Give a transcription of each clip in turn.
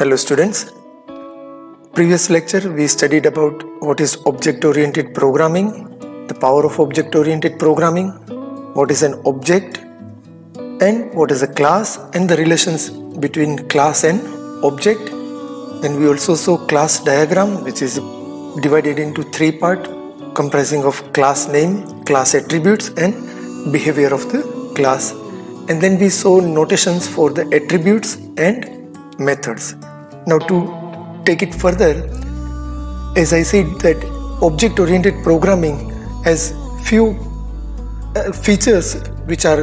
Hello students. Previous lecture we studied about what is object oriented programming, the power of object oriented programming, what is an object and what is a class and the relations between class and object. Then we also saw class diagram which is divided into three part comprising of class name, class attributes and behavior of the class. And then we saw notations for the attributes and methods. Now to take it further, as I said that object-oriented programming has few uh, features which are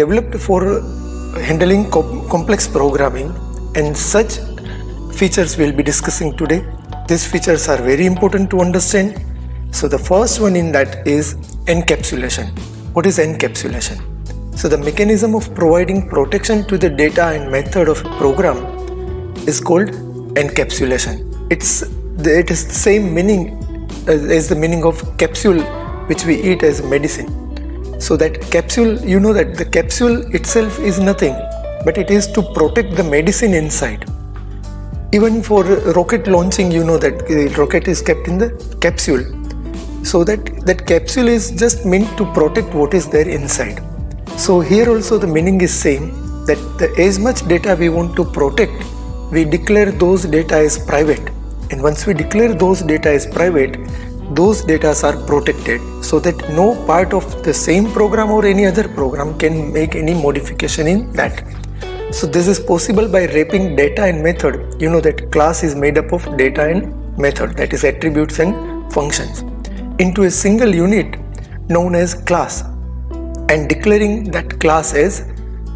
developed for handling co complex programming and such features we'll be discussing today. These features are very important to understand. So the first one in that is encapsulation. What is encapsulation? So the mechanism of providing protection to the data and method of program is called encapsulation. It's it is the same meaning as, as the meaning of capsule which we eat as medicine. So that capsule, you know that the capsule itself is nothing, but it is to protect the medicine inside. Even for rocket launching, you know that the rocket is kept in the capsule. So that that capsule is just meant to protect what is there inside. So here also the meaning is same that the, as much data we want to protect, we declare those data as private. And once we declare those data as private, those data are protected so that no part of the same program or any other program can make any modification in that. So this is possible by wrapping data and method. You know that class is made up of data and method that is attributes and functions into a single unit known as class and declaring that class as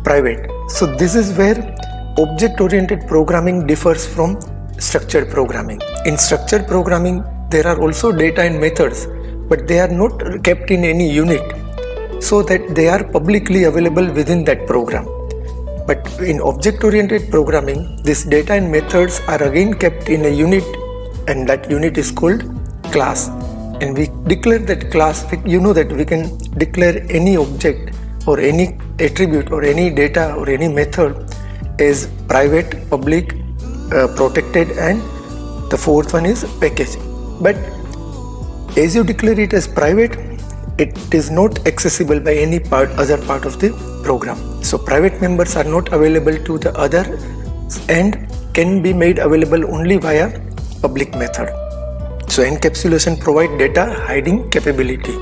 private. So this is where object oriented programming differs from structured programming. In structured programming there are also data and methods but they are not kept in any unit so that they are publicly available within that program. But in object oriented programming this data and methods are again kept in a unit and that unit is called class and we declare that class you know that we can declare any object or any attribute or any data or any method as private public uh, protected and the fourth one is package but as you declare it as private it is not accessible by any part other part of the program. So private members are not available to the other and can be made available only via public method. So encapsulation provide data hiding capability.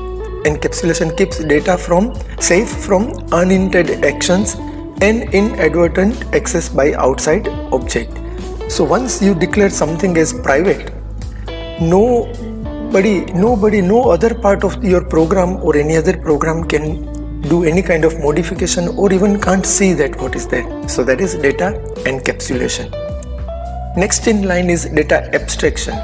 Encapsulation keeps data from safe from unintended actions and inadvertent access by outside object. So once you declare something as private, nobody, nobody, no other part of your program or any other program can do any kind of modification or even can't see that what is there. So that is data encapsulation. Next in line is data abstraction.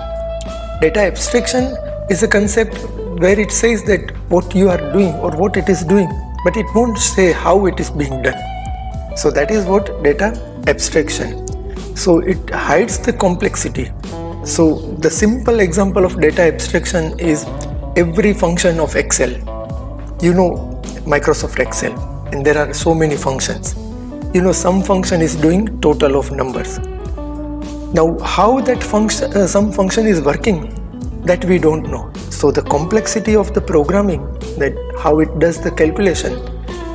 Data abstraction is a concept where it says that what you are doing or what it is doing, but it won't say how it is being done. So that is what data abstraction. So it hides the complexity. So the simple example of data abstraction is every function of Excel. You know Microsoft Excel and there are so many functions. You know some function is doing total of numbers now, how that function, uh, some function is working, that we don't know. So the complexity of the programming, that how it does the calculation,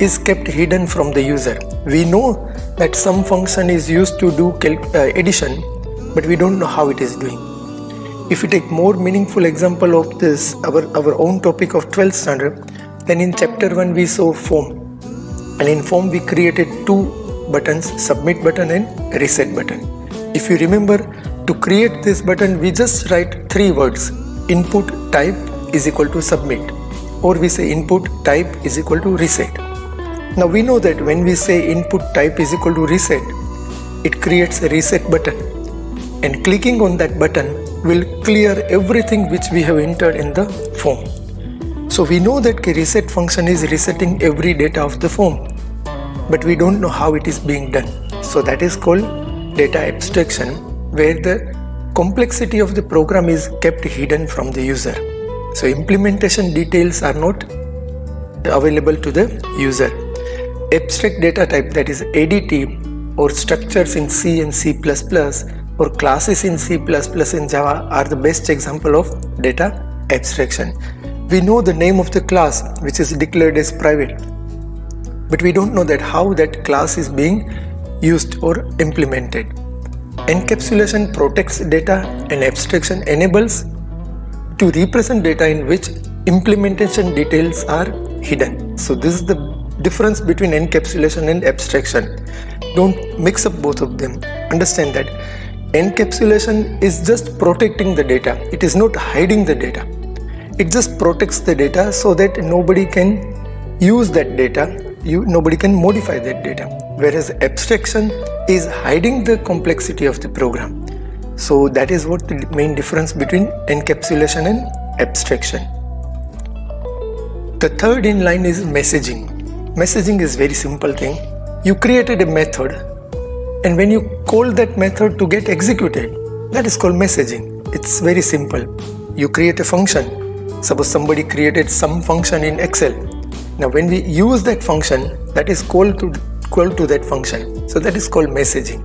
is kept hidden from the user. We know that some function is used to do uh, addition, but we don't know how it is doing. If we take more meaningful example of this, our, our own topic of 12th standard, then in chapter 1 we saw form. And in form we created two buttons, submit button and reset button if you remember, to create this button, we just write three words input type is equal to submit, or we say input type is equal to reset. Now we know that when we say input type is equal to reset, it creates a reset button, and clicking on that button will clear everything which we have entered in the form. So we know that reset function is resetting every data of the form, but we don't know how it is being done. So that is called data abstraction where the complexity of the program is kept hidden from the user. So implementation details are not available to the user. Abstract data type that is ADT or structures in C and C++ or classes in C++ and Java are the best example of data abstraction. We know the name of the class which is declared as private but we don't know that how that class is being used or implemented. Encapsulation protects data and abstraction enables to represent data in which implementation details are hidden. So this is the difference between encapsulation and abstraction. Don't mix up both of them. Understand that encapsulation is just protecting the data. It is not hiding the data. It just protects the data so that nobody can use that data. You nobody can modify that data. Whereas abstraction is hiding the complexity of the program. So that is what the main difference between encapsulation and abstraction. The third in line is messaging. Messaging is very simple thing. You created a method and when you call that method to get executed, that is called messaging. It's very simple. You create a function. Suppose somebody created some function in Excel. Now when we use that function, that is called to call to that function. So that is called messaging.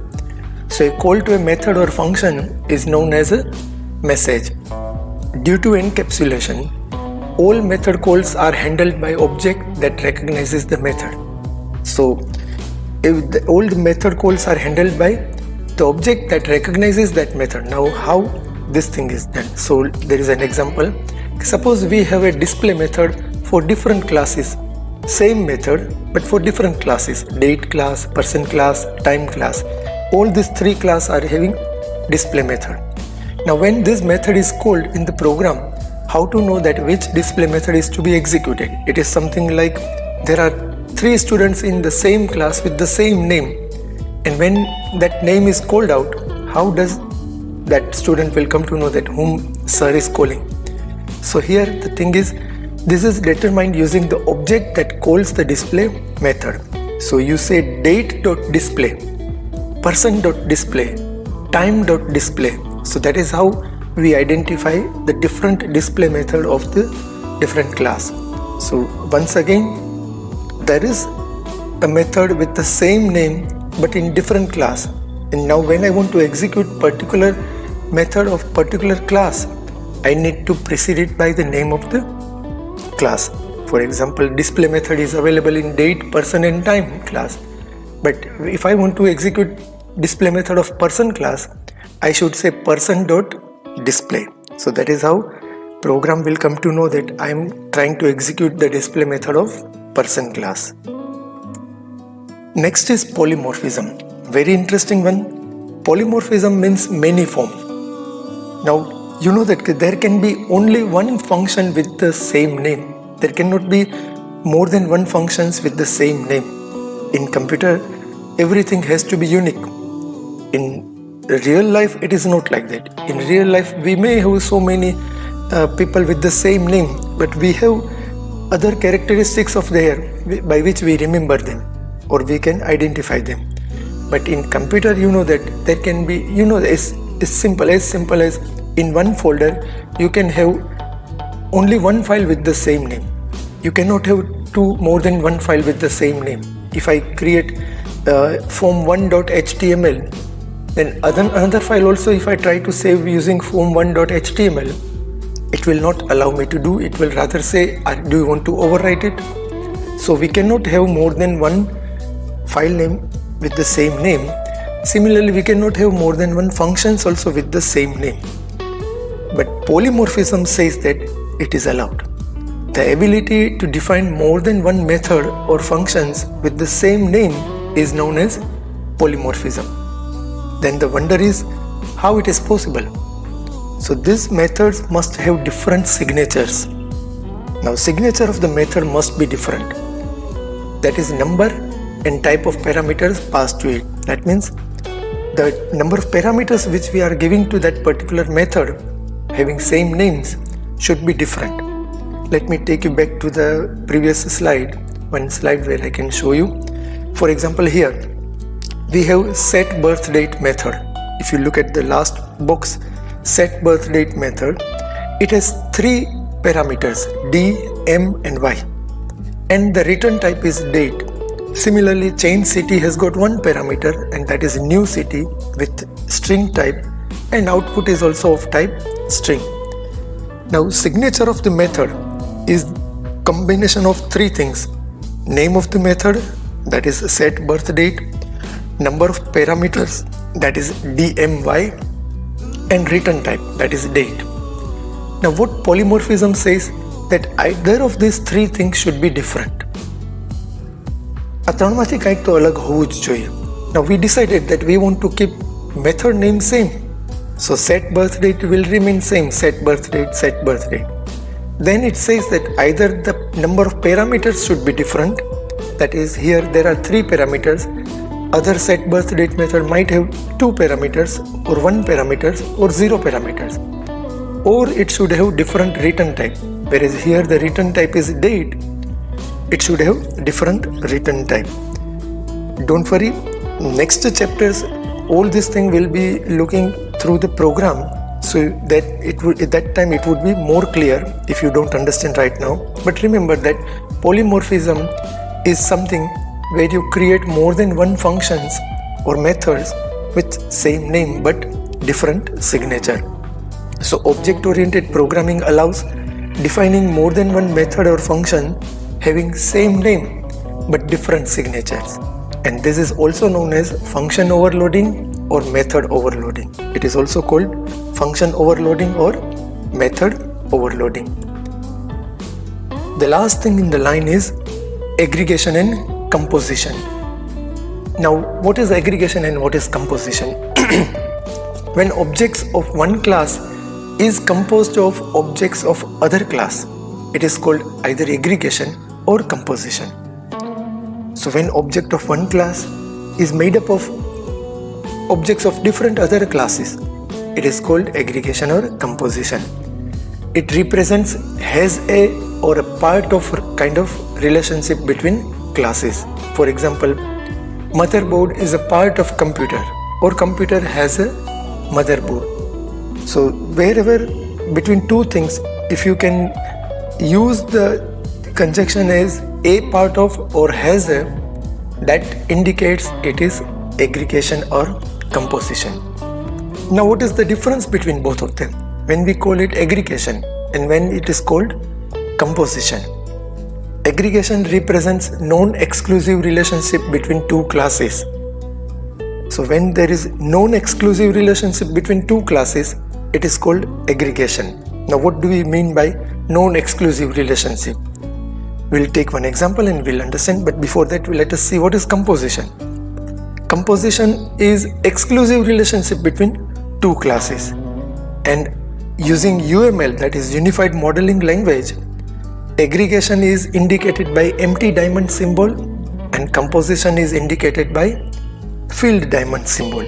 So a call to a method or function is known as a message. Due to encapsulation, all method calls are handled by object that recognizes the method. So if the old method calls are handled by the object that recognizes that method. Now how this thing is done. So there is an example. Suppose we have a display method for different classes. Same method but for different classes. Date class, person class, time class all these three classes are having display method. Now when this method is called in the program, how to know that which display method is to be executed? It is something like there are three students in the same class with the same name and when that name is called out, how does that student will come to know that whom sir is calling? So here the thing is this is determined using the object that calls the display method. So you say date.display person.display, time.display. So that is how we identify the different display method of the different class. So once again, there is a method with the same name but in different class. And now when I want to execute particular method of particular class, I need to precede it by the name of the class. For example, display method is available in date, person and time class. But if I want to execute display method of person class, I should say person dot display. So that is how program will come to know that I am trying to execute the display method of person class. Next is polymorphism. Very interesting one. Polymorphism means many forms. Now you know that there can be only one function with the same name. There cannot be more than one functions with the same name. In computer, everything has to be unique in real life it is not like that. In real life we may have so many uh, people with the same name but we have other characteristics of their by which we remember them or we can identify them. But in computer you know that there can be you know it's simple as simple as in one folder you can have only one file with the same name. You cannot have two more than one file with the same name. If i create uh, form1.html then another file also if I try to save using form1.html it will not allow me to do. It will rather say uh, do you want to overwrite it? So we cannot have more than one file name with the same name. Similarly we cannot have more than one functions also with the same name. But polymorphism says that it is allowed. The ability to define more than one method or functions with the same name is known as polymorphism then the wonder is how it is possible. So these methods must have different signatures. Now signature of the method must be different. That is number and type of parameters passed to it. That means the number of parameters which we are giving to that particular method having same names should be different. Let me take you back to the previous slide, one slide where I can show you. For example here, we have set birth date method if you look at the last box set birth date method it has three parameters d m and y and the return type is date Similarly, change city has got one parameter and that is new city with string type and output is also of type string. Now signature of the method is combination of three things. Name of the method that is set birth date, number of parameters that is DMY and return type that is date. Now what polymorphism says that either of these three things should be different. આ ત્રણમાંથી કંઈક તો અલગ હોવું જ જોઈએ Now we decided that we want to keep method name same. So set birth date will remain same set birth date set birth date. Then it says that either the number of parameters should be different that is here there are three parameters other set birth date method might have two parameters or one parameters or zero parameters. Or it should have different return type. Whereas here the return type is date it should have different return type. Don't worry next chapters all this thing will be looking through the program so that it would at that time it would be more clear if you don't understand right now. But remember that polymorphism is something where you create more than one functions or methods with same name but different signature so object oriented programming allows defining more than one method or function having same name but different signatures and this is also known as function overloading or method overloading. It is also called function overloading or method overloading. The last thing in the line is aggregation and composition. Now, what is aggregation and what is composition? when objects of one class is composed of objects of other class, it is called either aggregation or composition. So when object of one class is made up of objects of different other classes, it is called aggregation or composition. It represents has a or a part of kind of relationship between classes. For example, motherboard is a part of computer or computer has a motherboard. So wherever between two things, if you can use the conjunction as a part of or has a that indicates it is aggregation or composition. Now what is the difference between both of them? When we call it aggregation and when it is called composition. Aggregation represents non-exclusive relationship between two classes. So when there is non-exclusive relationship between two classes, it is called aggregation. Now what do we mean by non-exclusive relationship? We'll take one example and we'll understand but before that we let us see what is composition. Composition is exclusive relationship between two classes and using UML that is Unified Modeling Language aggregation is indicated by empty diamond symbol and composition is indicated by filled diamond symbol.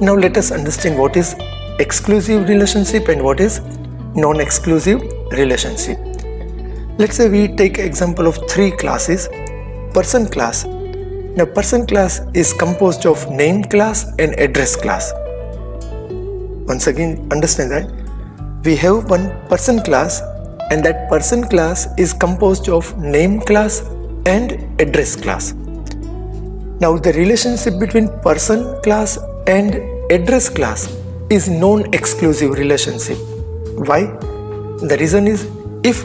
Now let us understand what is exclusive relationship and what is non-exclusive relationship. Let's say we take example of three classes. Person class. Now person class is composed of name class and address class. Once again understand that we have one person class and that person class is composed of name class and address class. Now the relationship between person class and address class is non-exclusive relationship. Why? The reason is if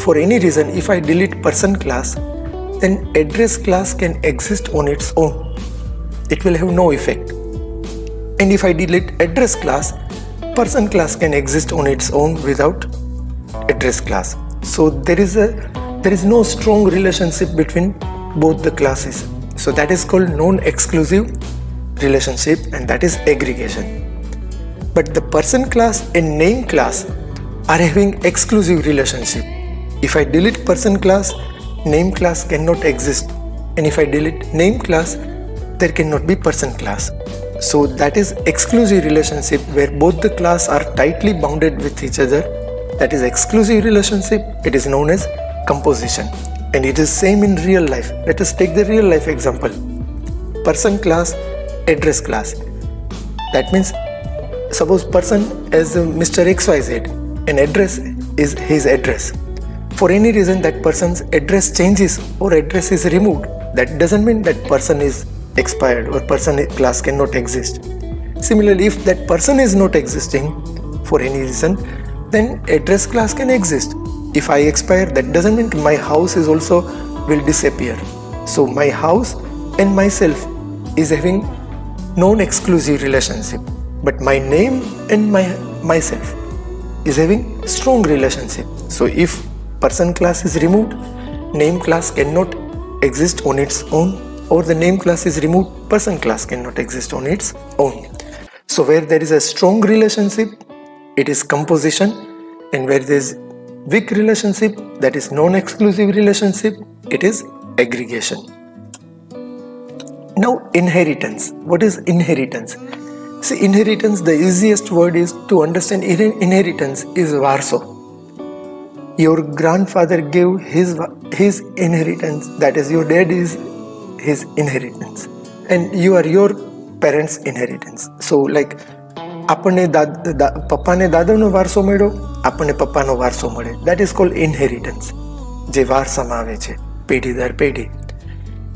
for any reason if I delete person class then address class can exist on its own. It will have no effect. And if I delete address class, person class can exist on its own without address class. So there is a there is no strong relationship between both the classes. So that is called non-exclusive relationship and that is aggregation. But the person class and name class are having exclusive relationship if I delete person class, name class cannot exist. And if I delete name class, there cannot be person class. So that is exclusive relationship where both the class are tightly bounded with each other. That is exclusive relationship. It is known as composition. And it is same in real life. Let us take the real life example. Person class, address class. That means suppose person as Mr. XYZ and address is his address for any reason that person's address changes or address is removed that doesn't mean that person is expired or person class cannot exist. Similarly, if that person is not existing for any reason, then address class can exist. If I expire, that doesn't mean my house is also will disappear. So my house and myself is having non-exclusive relationship, but my name and my myself is having strong relationship. So if person class is removed, name class cannot exist on its own or the name class is removed, person class cannot exist on its own. So where there is a strong relationship, it is composition and where there is weak relationship, that is non-exclusive relationship, it is aggregation. Now inheritance. What is inheritance? See inheritance, the easiest word is to understand inheritance is varso your grandfather gave his his inheritance that is your dad is his inheritance and you are your parents inheritance so like આપણને પપ્પાને દાદાનો વારસો મળ્યો આપણને પપ્પાનો વારસો મળે that is called inheritance જે વારસામાં આવે છે પેઢી દર પેઢી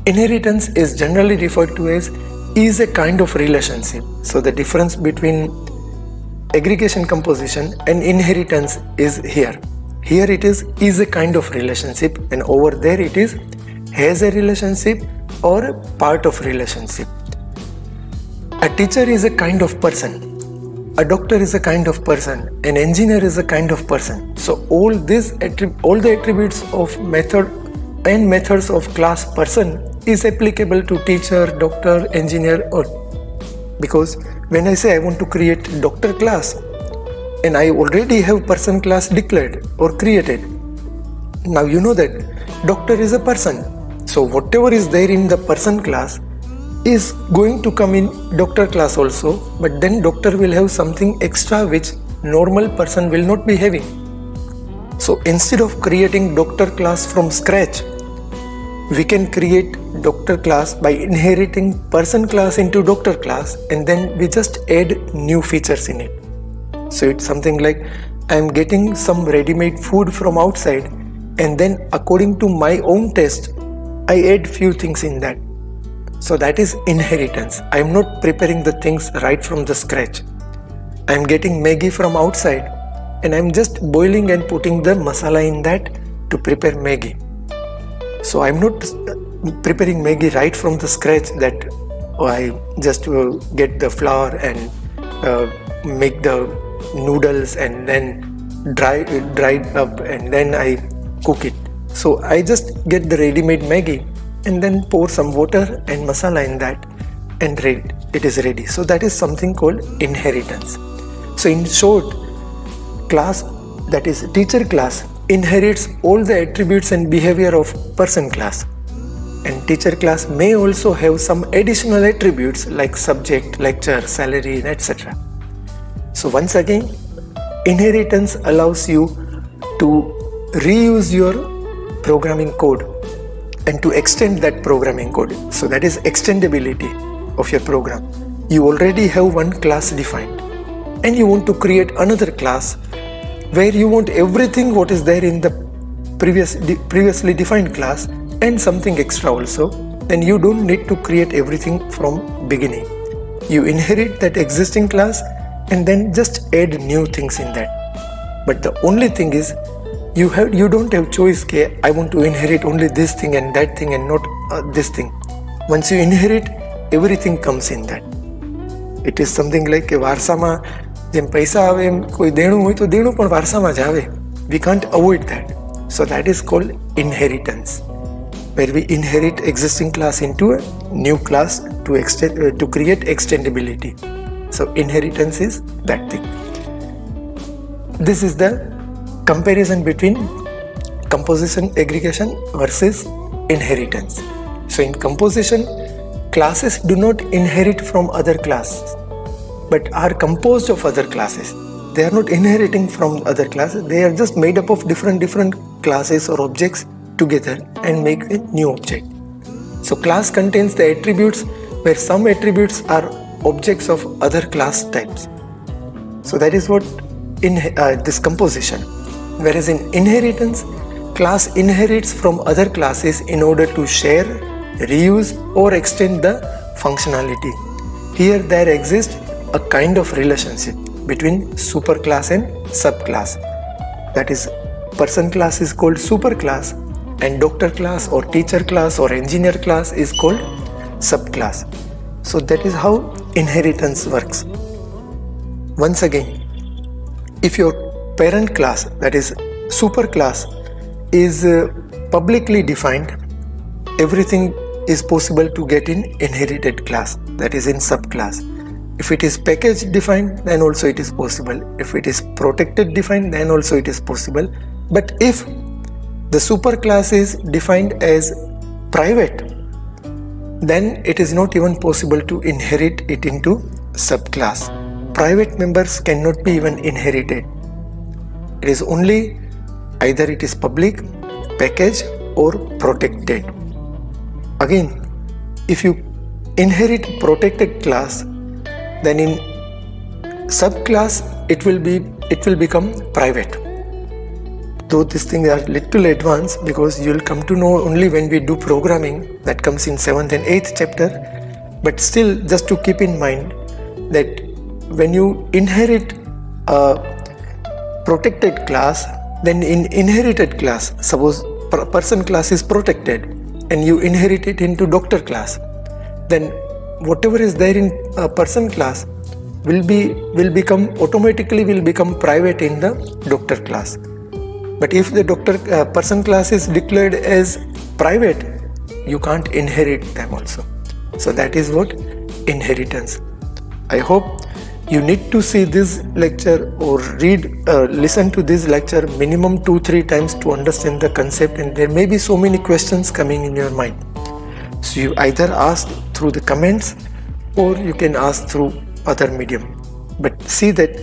inheritance is generally referred to as is a kind of relationship so the difference between aggregation composition and inheritance is here here it is is a kind of relationship and over there it is has a relationship or a part of relationship a teacher is a kind of person a doctor is a kind of person an engineer is a kind of person so all these all the attributes of method and methods of class person is applicable to teacher doctor engineer or because when i say i want to create doctor class and I already have person class declared or created. Now you know that doctor is a person. So whatever is there in the person class is going to come in doctor class also but then doctor will have something extra which normal person will not be having. So instead of creating doctor class from scratch we can create doctor class by inheriting person class into doctor class and then we just add new features in it. So it's something like I'm getting some ready made food from outside and then according to my own taste, I add few things in that. So that is inheritance. I'm not preparing the things right from the scratch. I'm getting Maggi from outside and I'm just boiling and putting the masala in that to prepare Maggi. So I'm not preparing Maggi right from the scratch that oh, I just uh, get the flour and uh, make the noodles and then dry dried up and then I cook it. So I just get the ready-made Maggi and then pour some water and masala in that and it is ready. So that is something called inheritance. So in short, class that is teacher class inherits all the attributes and behavior of person class and teacher class may also have some additional attributes like subject, lecture, salary, etc. So once again, inheritance allows you to reuse your programming code and to extend that programming code. So that is extendability of your program. You already have one class defined and you want to create another class where you want everything what is there in the previous previously defined class and something extra also then you don't need to create everything from beginning you inherit that existing class and then just add new things in that but the only thing is you have you don't have choice okay i want to inherit only this thing and that thing and not uh, this thing once you inherit everything comes in that it is something like કે વારસામાં જેમ પૈસા આવે એમ કોઈ દેણું હોય તો દેણું પણ વારસામાં જ આવે we can't avoid that so that is called inheritance where we inherit existing class into a new class to extend uh, to create extendability so inheritance is that thing. This is the comparison between composition aggregation versus inheritance. So in composition, classes do not inherit from other classes but are composed of other classes. They are not inheriting from other classes, they are just made up of different different classes or objects together and make a new object. So class contains the attributes where some attributes are objects of other class types. So that is what in uh, this composition. Whereas in inheritance, class inherits from other classes in order to share reuse or extend the functionality. Here there exists a kind of relationship between superclass and subclass. That is, person class is called superclass and doctor class or teacher class or engineer class is called subclass. So that is how inheritance works. Once again, if your parent class, that is superclass, is uh, publicly defined, everything is possible to get in inherited class, that is in subclass. If it is package defined, then also it is possible. If it is protected defined, then also it is possible. But if the superclass is defined as private, then it is not even possible to inherit it into subclass. Private members cannot be even inherited. It is only either it is public, package or protected. Again, if you inherit protected class, then in subclass it will be it will become private though these things are little advanced because you'll come to know only when we do programming that comes in 7th and 8th chapter but still just to keep in mind that when you inherit a protected class then in inherited class suppose person class is protected and you inherit it into doctor class then whatever is there in a person class will be will become automatically will become private in the doctor class but if the doctor uh, person class is declared as private, you can't inherit them also. So that is what inheritance. I hope you need to see this lecture or read uh, listen to this lecture minimum 2 3 times to understand the concept and there may be so many questions coming in your mind so you either ask through the comments or you can ask through other medium but see that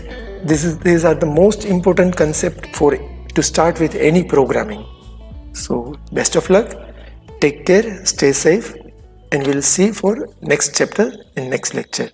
this is these are the most important concept for to start with any programming. So best of luck, take care, stay safe and we'll see for next chapter in next lecture.